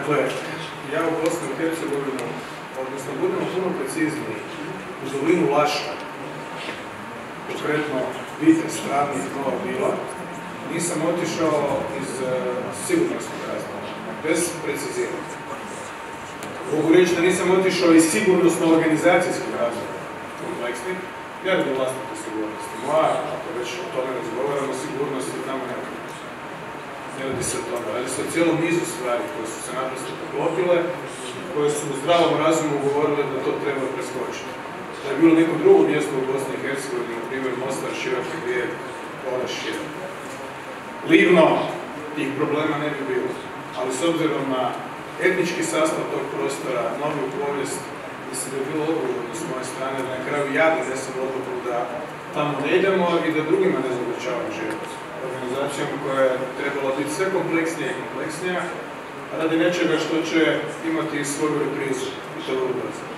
Dakle, ja u Bosnu i Hercegovinu, odnosno budemo puno precizniji, u dolinu Laška, konkretno Vitez, Travnik, Nova Bila, nisam otišao iz uh, sigurnosnog razloga, bez preciziranja. Mogu reći da nisam otišao iz sigurnosno-organizacijskih razloga, kompleksnih, ja radim vlastite sigurnosti. Moja, ako već o tome razgovaramo, sigurnost je tamo ne radi se o tome, radi se o cijelom nizu stvari koje su se naprosto poklopile, koje su u zdravom razumu govorile da to treba preskočiti. Da je bilo neko drugo mjesto u Bosni i Hercegovini, na primjer Mostar, Široki Grijed, Orašje, Livno, tih problema ne bi bilo. Ali s obzirom na etnički sastav tog prostora, noviju povijest, mislim da je bilo odgovorno s moje strane da na kraju ja donesem odluku da tamo ne idemo i da drugima ne zavrćavam život organizacijom koja je trebala biti sve kompleksnija i kompleksnija, radi nečega što će imati svoju reprizu i to vrlo.